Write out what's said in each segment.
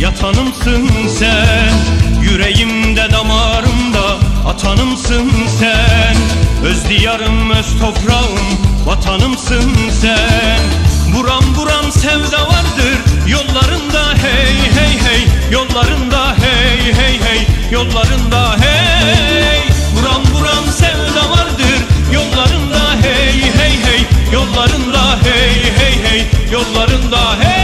yatanımsın sen. Yüreğimde damarımda atanımsın sen. Öz diyarım öz toprağım vatanımsın sen. Buram buram sevda vardır yollarında hey hey hey. Yollarında hey hey hey. Yollarında hey. Buram buram sevda vardır yollarında hey hey hey. Yollarında hey hey hey. Yollarında hey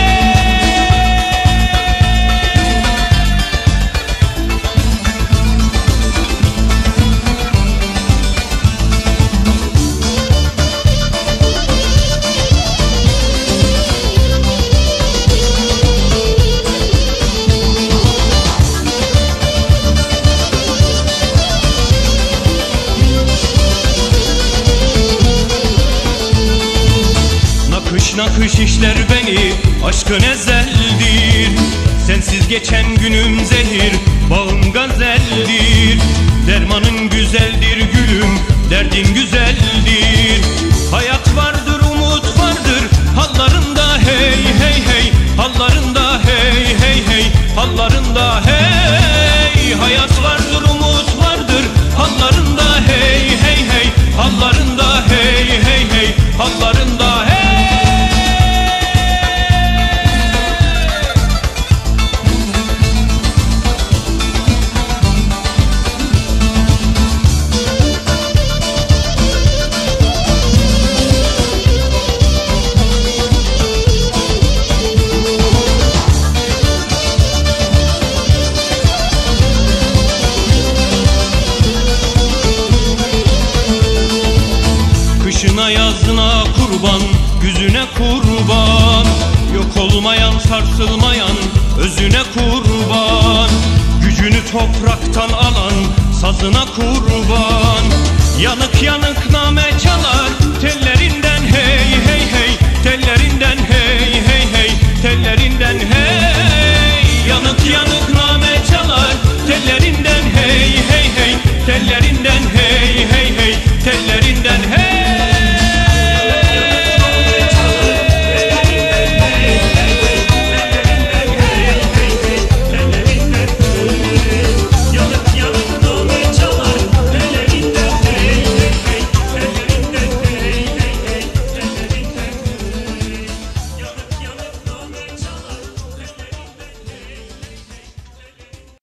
Nakış işler beni aşkın ezeldir. Sensiz geçen günüm zehir bağım gazeldir. Dermanın güzeldir gülüm derdin güzeldir kurban, güzüne kurban. Yok olmayan sarsılmayan, özüne kurban. Gücünü topraktan alan, sazına kurban. Yanık yanık name çalar,